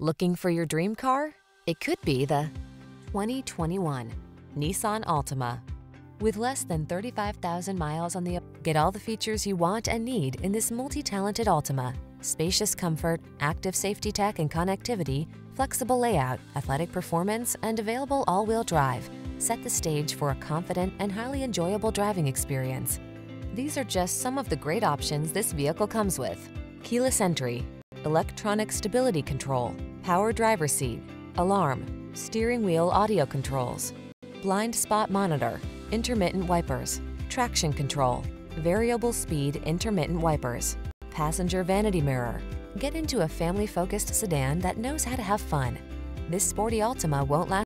Looking for your dream car? It could be the 2021 Nissan Altima. With less than 35,000 miles on the... Get all the features you want and need in this multi-talented Altima. Spacious comfort, active safety tech and connectivity, flexible layout, athletic performance, and available all-wheel drive set the stage for a confident and highly enjoyable driving experience. These are just some of the great options this vehicle comes with. Keyless entry, electronic stability control, power driver seat, alarm, steering wheel audio controls, blind spot monitor, intermittent wipers, traction control, variable speed intermittent wipers, passenger vanity mirror. Get into a family-focused sedan that knows how to have fun. This sporty Altima won't last